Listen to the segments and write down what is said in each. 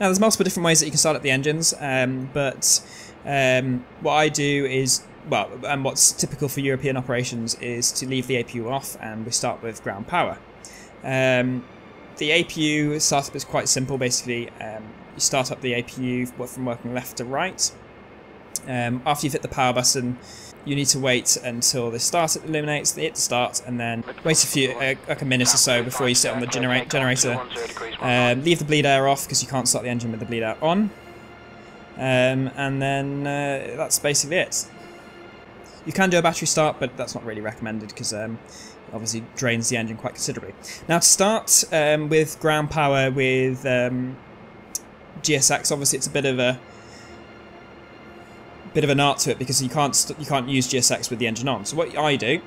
Now, there's multiple different ways that you can start up the engines, um, but um, what I do is, well, and what's typical for European operations is to leave the APU off and we start with ground power. Um, the APU startup is quite simple, basically. Um, you start up the APU from working left to right. Um, after you've hit the power button, you need to wait until the start illuminates, hit the start, and then wait a few, uh, like a minute or so before you sit on the genera generator. Um, leave the bleed air off because you can't start the engine with the bleed air on. Um, and then uh, that's basically it. You can do a battery start, but that's not really recommended because um, obviously drains the engine quite considerably. Now to start um, with ground power with um, GSX, obviously it's a bit of a bit of an art to it because you can't you can't use GSX with the engine on. So what I do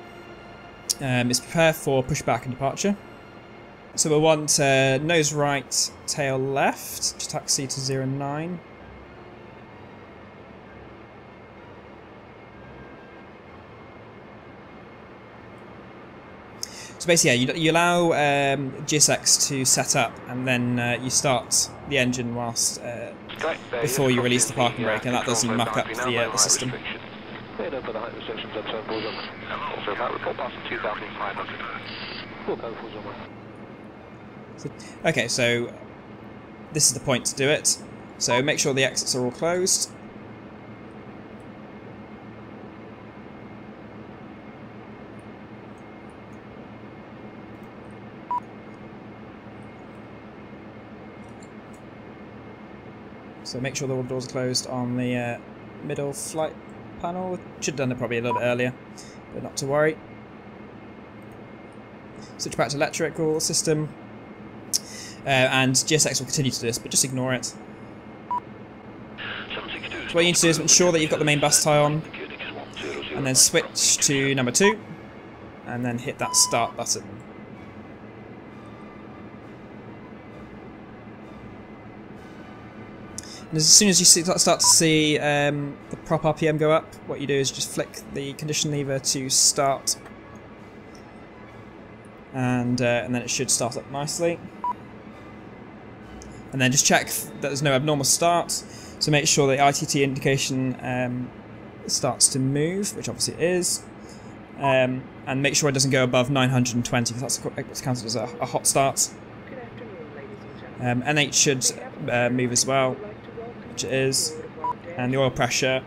um, is prepare for pushback and departure. So we'll want uh, nose right, tail left, taxi to 09. Basically, yeah, you, you allow um, GSX to set up, and then uh, you start the engine whilst uh, before you release the parking brake, and that doesn't muck up the, uh, the system. Okay, so this is the point to do it. So make sure the exits are all closed. So make sure the doors are closed on the uh, middle flight panel. Should have done it probably a little bit earlier, but not to worry. Switch back to electrical system. Uh, and GSX will continue to do this, but just ignore it. So what you need to do is ensure that you've got the main bus tie on, and then switch to number two, and then hit that start button. And as soon as you see, start to see um, the prop RPM go up, what you do is just flick the condition lever to start. And, uh, and then it should start up nicely. And then just check that there's no abnormal start. So make sure the ITT indication um, starts to move, which obviously it is. Um, and make sure it doesn't go above 920 because that's counted as a, a hot start. Um, NH should uh, move as well it is, and the oil pressure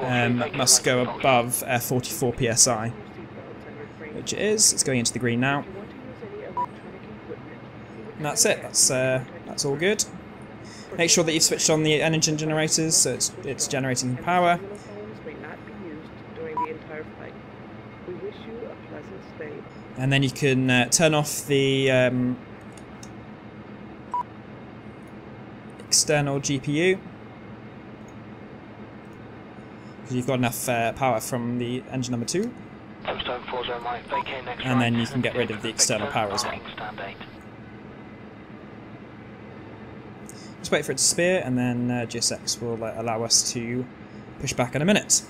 um, must go above uh, 44 psi, which it is. It's going into the green now. And that's it. That's uh, that's all good. Make sure that you've switched on the engine generators so it's it's generating power. And then you can uh, turn off the um, external GPU. Because you've got enough uh, power from the engine number 2. And then you can get rid of the external power as well. Just wait for it to spear and then uh, GSX will uh, allow us to push back in a minute.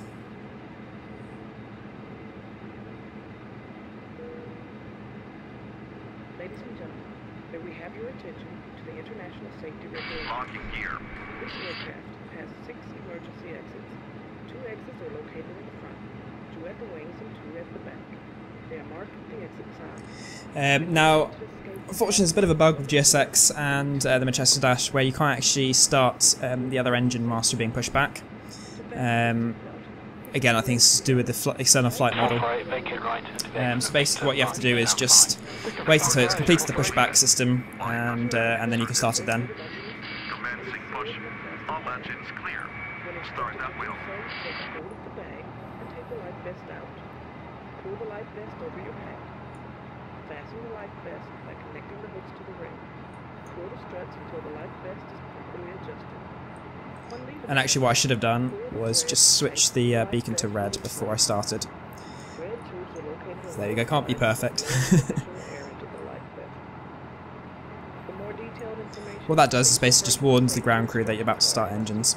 Ladies and gentlemen, may we have your attention to the International Safety Regulation. Locking gear. This aircraft has six emergency exits. Two exits are located in the front, two at the wings, and two at the back. They are marked with the exit sign. Um, now, unfortunately, there's a bit of a bug with GSX and uh, the Majestic Dash where you can't actually start um, the other engine whilst you're being pushed back. Um, again, I think it's to do with the fl external flight model. Um, so basically, what you have to do is just wait until it's completed the pushback system, and uh, and then you can start it then. Pull the life vest over your head. Fasten the life vest by connecting the hooks to the ring. Pull the struts until the life vest is properly adjusted. And actually, what I should have done was just switch the uh, beacon to red before I started. So there you go. Can't be perfect. what that does is basically just warns the ground crew that you're about to start engines.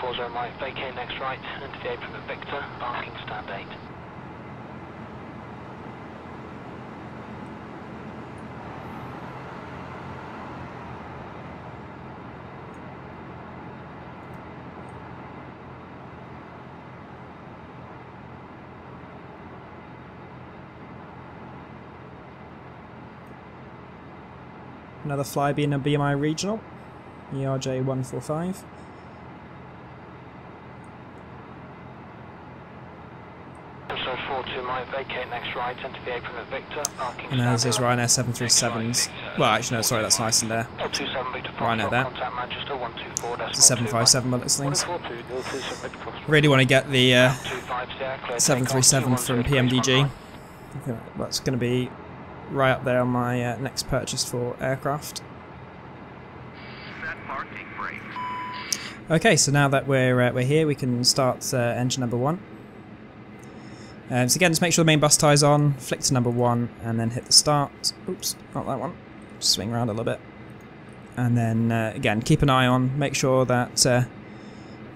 40 right, vacate next right, into the apron of Victor, parking stand 8. another flyby in a BMI regional, ERJ145. Episode 42 might vacate next right into the apron of Victor. Parking and there's those Ryanair 737s. Well, actually, no, sorry, that's nice in there. Ryanair there. It's a 757 bullets things. Really want to get the uh, 737 from PMDG. That's going to be right up there on my uh, next purchase for aircraft. Okay, so now that we're uh, we're here, we can start uh, engine number one. Um, so again, just make sure the main bus tie's on, flick to number one, and then hit the start. Oops, not that one. Swing around a little bit, and then uh, again, keep an eye on. Make sure that uh,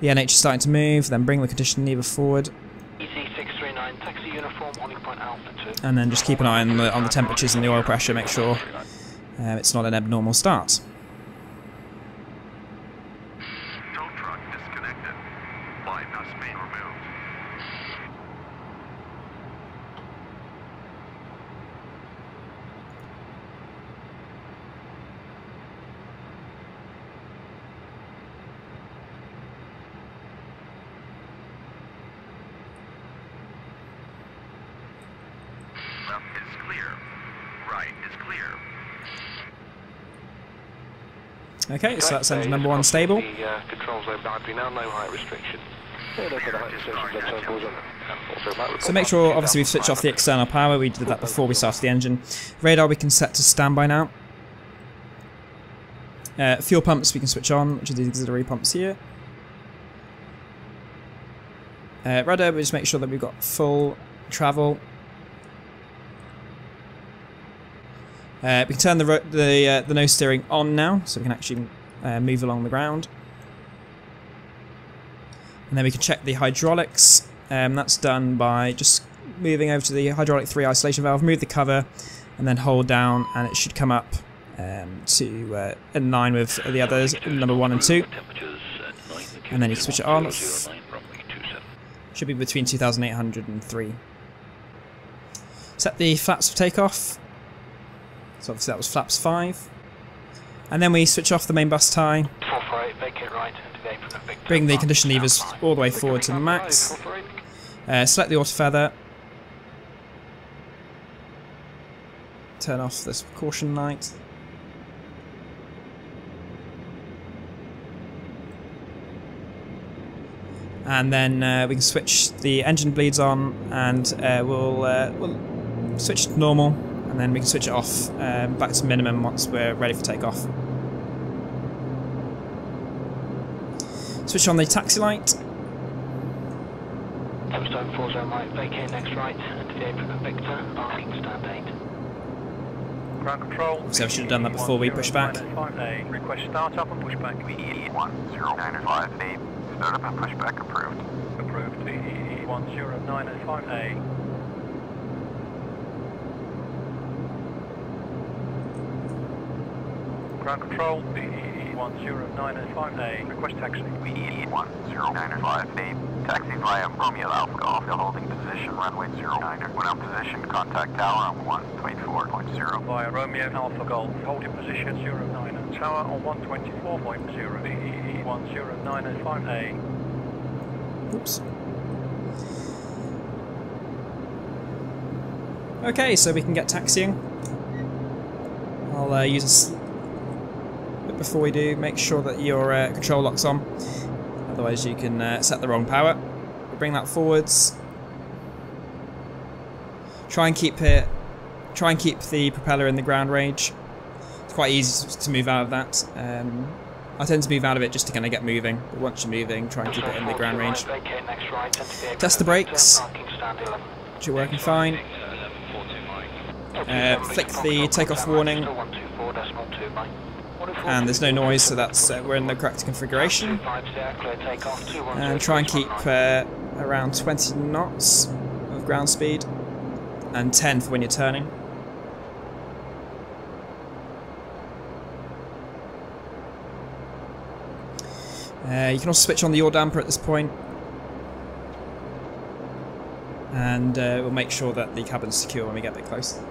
the NH is starting to move. Then bring the condition lever forward, EC639, taxi uniform, holding point Alpha 2. and then just keep an eye on the on the temperatures and the oil pressure. Make sure uh, it's not an abnormal start. Tow truck disconnected. Bypass being removed. Left is clear. Right is clear. Okay, so that's engine number one stable. The uh, control zone boundary now, no height restriction. So make sure, obviously, we've switched off the external power. We did that before we started the engine. Radar we can set to standby now. Uh, fuel pumps we can switch on, which are the auxiliary pumps here. Uh, rudder, we just make sure that we've got full travel. Uh, we can turn the the uh, the nose steering on now, so we can actually uh, move along the ground. And then we can check the hydraulics. Um, that's done by just moving over to the hydraulic 3 isolation valve, move the cover, and then hold down, and it should come up um, to uh, in line with the others, number 1 and 2. And then you switch it on. Should be between 2,800 and 3. Set the flaps for takeoff. So obviously that was flaps 5. And then we switch off the main bus tie, 448, vacate right, enter the apron at Victor. Bring the condition levers all the way forward to the max. Uh, select the auto feather. Turn off this caution light. And then uh, we can switch the engine bleeds on, and uh, we'll, uh, we'll switch to normal, and then we can switch it off um, back to minimum once we're ready for takeoff. Switch on the taxi light. Tempstone 40 right, vacate next right, enter the apron at Victor, parking stand 8. Ground control. So I should have done that before we push back. 5A. Request start up and push back. VE 1095A. Startup and pushback approved. Approved. VE 1095A. Ground control. VE 1095A. Request taxi. VE 1095A. Taxi via Romeo Alpha Golf. Holding position runway 09. When on position, contact tower on 124.0. Via Romeo Alpha Golf. Holding position 09. Tower on 124.0. VE 1095A. Oops. Okay, so we can get taxiing. I'll uh, use a. But before we do, make sure that your uh, control lock's on. Otherwise, you can uh, set the wrong power. Bring that forwards. Try and keep it. Try and keep the propeller in the ground range. It's quite easy to move out of that. Um, I tend to move out of it just to kind of get moving. But once you're moving, try and keep it in the ground range. Test the brakes. Which are working fine. Uh, flick the takeoff warning and there's no noise, so that's uh, we're in the correct configuration. And try and keep uh, around 20 knots of ground speed, and 10 for when you're turning. Uh, you can also switch on the yaw damper at this point, and uh, we'll make sure that the cabin's secure when we get a bit closer.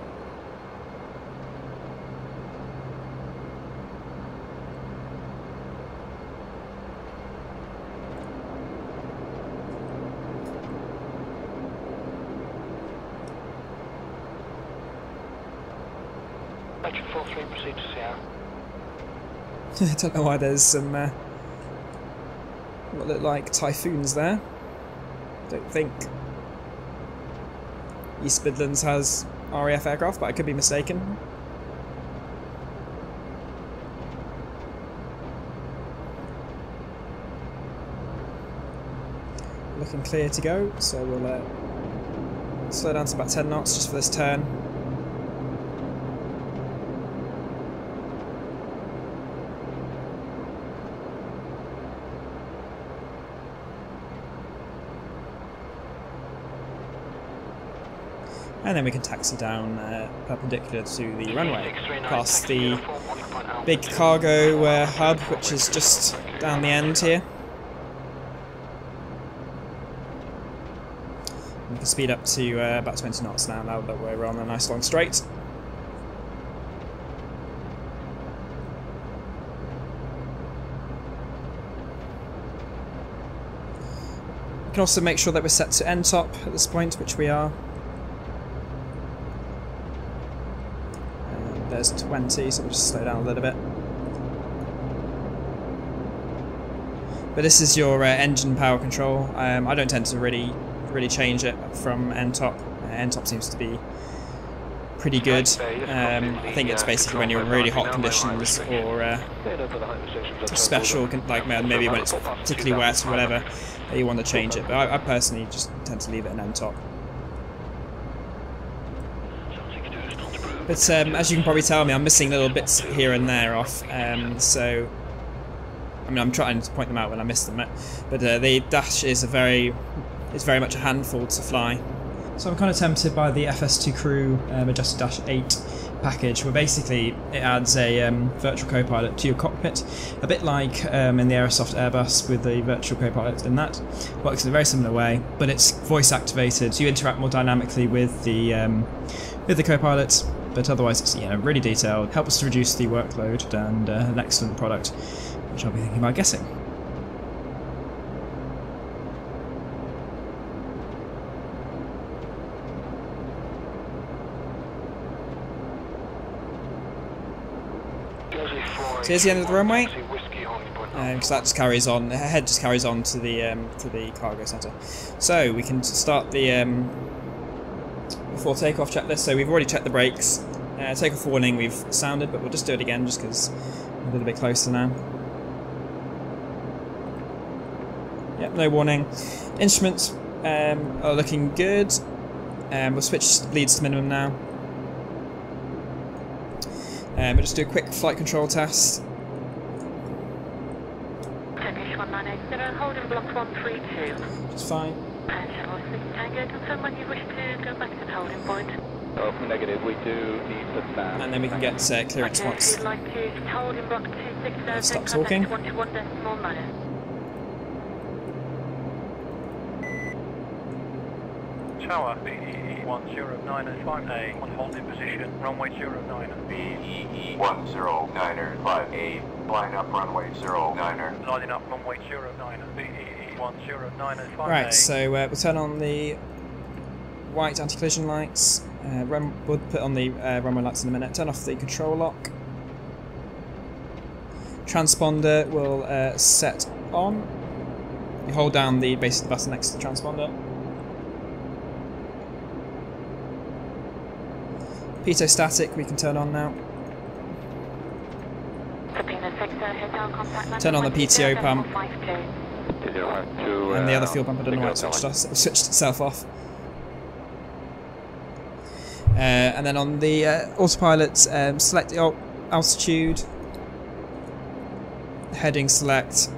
343, proceed to I don't know why there's some uh, what look like typhoons there. Don't think East Midlands has RAF aircraft, but I could be mistaken. Looking clear to go, so we'll uh, slow down to about 10 knots just for this turn. And then we can taxi down uh, perpendicular to the runway, past the big cargo uh, hub, which is just down the end here. We can speed up to uh, about 20 knots now, now that we're on a nice long straight. We can also make sure that we're set to NTOP at this point, which we are. There's 20, so we'll just slow down a little bit. But this is your uh, engine power control. Um, I don't tend to really really change it from NTOP. Uh, NTOP seems to be pretty good. Um, I think it's basically when you're in really hot conditions or uh, special, like maybe when it's particularly wet or whatever, that you want to change it. But I, I personally just tend to leave it in NTOP. But um, as you can probably tell me, I'm missing little bits here and there off. Um, so, I mean, I'm trying to point them out when I miss them. But uh, the dash is a very, it's very much a handful to fly. So I'm kind of tempted by the FS2 Crew uh, Majestic Dash 8 package, where basically it adds a um, virtual co-pilot to your cockpit, a bit like um, in the Aerosoft Airbus with the virtual co-pilot in that. Works in a very similar way, but it's voice activated. So you interact more dynamically with the um, with the co-pilot but otherwise it's know really detailed, helps to reduce the workload, and uh, an excellent product, which I'll be thinking about guessing. So here's the end of the runway, because uh, that just carries on. The head just carries on to the um, to the cargo centre. So we can start the um, before takeoff checklist. So we've already checked the brakes. Uh, takeoff warning we've sounded, but we'll just do it again just because a little bit closer now. Yep, no warning. Instruments um, are looking good. Um, we'll switch bleeds to minimum now. Um, we'll just do a quick flight control test. Turkish 1980, holding block 132. Just fine. And Channel 6 Tango, confirm when you wish to go back to the holding point. Oh, negative, we do need to stand. And then we can get uh, clearance Okay, once. if you'd like to hold in block 260, Stop contact talking. 121 decimal nine. Tower, BEE 10958, on holding position, runway 09. BEE 10958, line up runway 09er. Lining up runway 09, BEE 10958. Right, so uh, we'll turn on the white anti-collision lights. Uh, run, we'll put on the uh, runway lights in a minute. Turn off the control lock. Transponder will uh, set on. You hold down the base of the button next to the transponder. Pitot static we can turn on now. Sabina 6, uh, hotel contact Turn on the PTO pump. And the other fuel pump, I don't know why it switched, off, switched itself off. Uh, and then on the uh, autopilot, um, select altitude, heading select,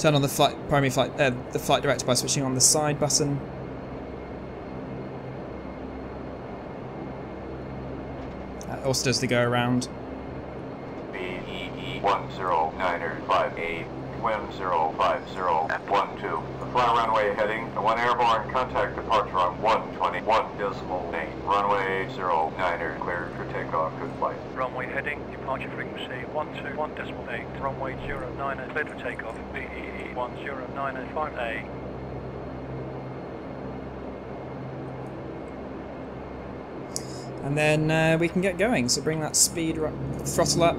turn on the flight primary flight uh, the flight director by switching on the side button. That also does the go around. BEE 10958, wind 05012. Fly runway heading, one airborne contact departure on 121 decimal 8. Runway 09er cleared for takeoff, good flight. Runway heading, departure frequency 121 decimal 8. runway 09, cleared for takeoff, BEE 10958. And then uh, we can get going. So bring that speed ru- throttle up.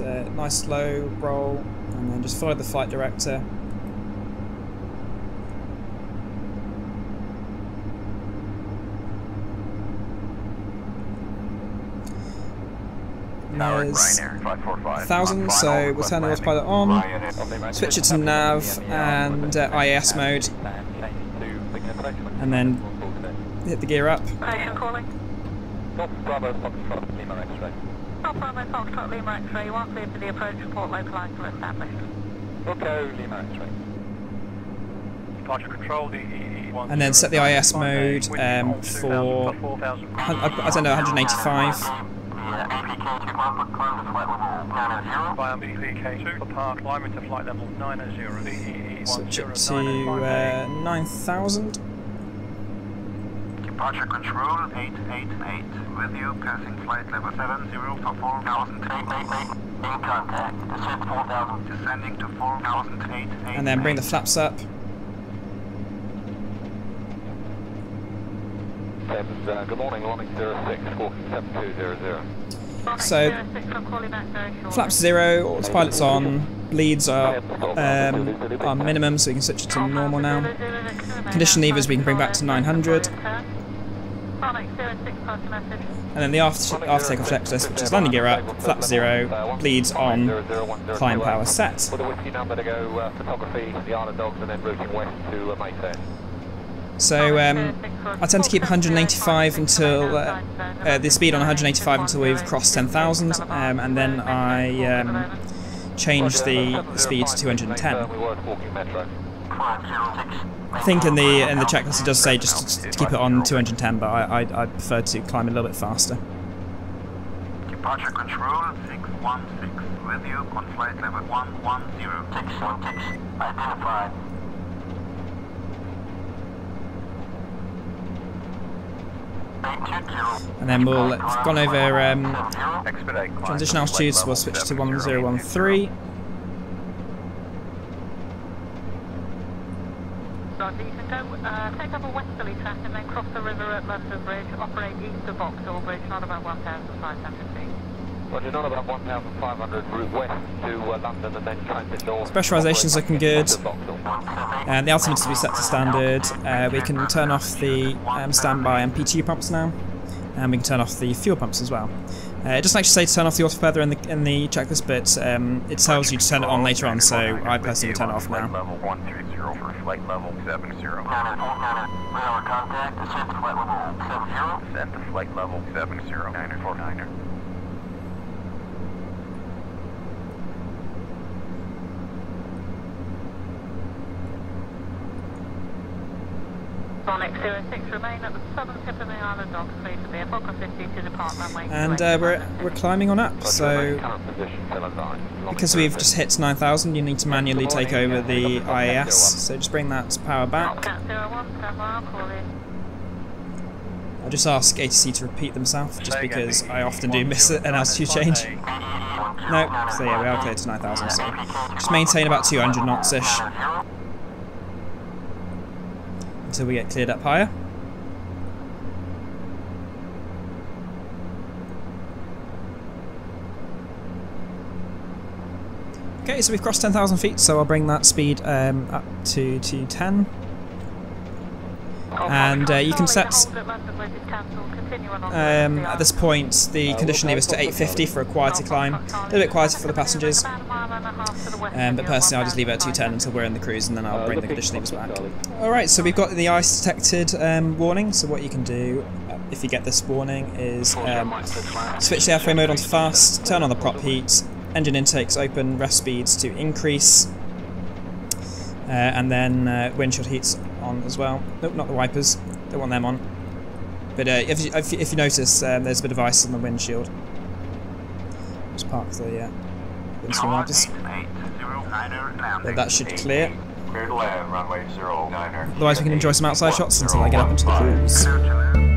And uh, nice low roll, and then just follow the flight director. There's a thousand, so we'll turn the autopilot on, switch it to nav and uh, IAS mode, and then hit the gear up. Station calling. North Bravo, Foxtrot, Lima X-ray. Top Bravo Foxtrot Lima X-ray. You are clear for the approach report localizer established. Echo, Lima X-ray. Departure control, the And then set the IAS mode um, for, I I don't know, 185. Via BPK2 for climb into flight level 90, the EE Switch it to uh, 9000. Departure control 888. With you, passing flight level 70 for 4000. In contact. Descend 4000. Descending to 4008. And then bring the flaps up. Thames, uh, good morning, Lonic 06, walking 7200. So, Flaps zero, autopilot's on, bleeds are um, are minimum, so we can switch it to normal now. Condition levers we can bring back to 900. And then the after, after takeoff checklist, which is landing gear up, flap zero, bleeds on, climb power set. For the whiskey number to go uh, photography, the Isle of Dogs, and then routing west to uh, Mayfair. So um, I tend to keep 185 until uh, uh, the speed on 185 until we've crossed 10,000, um, and then I um, change the, the speed to 210. We were walking metro. I think in the in the checklist it does say just to, keep it on 210, but I, I I prefer to climb a little bit faster. Departure control 616. With you on flight level 110. 616. Identified. And then we'll we've gone over um, transition to altitude, so we'll switch to 1013. Roger, you can go, uh, take up a westerly track and then cross the river at London Bridge, operate east of Vauxhall Bridge, not about 1,500 feet. Roger, not about 1,500 route west to uh, London and then transit north. Pressurisation looking good. And the altimeter to be set to standard. Uh, we can turn off the um, standby MPT pumps now, and we can turn off the fuel pumps as well. Uh, it doesn't actually say to turn off the autofeather in the in the checklist, but um, it tells you to turn it on later on. So I personally turn it off Flight now. Level 130 for flight level 70. contact. Descend to flight level 70. Descend to flight level 70. 949er. Sonic 06, remain at the southern tip of the Isle of Dogs, clear for the Fokker 50 to depart runway And uh, we're we're climbing on up. So remain current position, telesign. Lonic because we've just hit 9,000, you need to manually take over the IAS. So just bring that power back. Cat 01, stand by, I'll call in. I'll just ask ATC to repeat themselves, just because I often do miss an altitude change. No, so yeah, we are clear to 9,000. So just maintain about 200 knots ish until we get cleared up higher. Okay, so we've crossed 10,000 feet, so I'll bring that speed um, up to 210. And uh, you can set um, at this point the condition lever is to 850 for a quieter climb, a little bit quieter for the passengers. Um, but personally, I'll just leave it at 210 until we're in the cruise, and then I'll bring the condition levers back. Alright, so we've got the ice detected um, warning. So what you can do uh, if you get this warning is um, switch the airflow mode onto fast, turn on the prop heat, engine intakes open, rest speeds to increase, uh, and then uh, windshield heats on as well. Nope, not the wipers. Don't want them on. But uh, if, you, if, you, if you notice, um, there's a bit of ice on the windshield. Just park the uh, windscreen wipers. But that should clear. Clear to land, runway 09er. Otherwise, we can enjoy some outside shots until I get up into the cruise. Clear to land.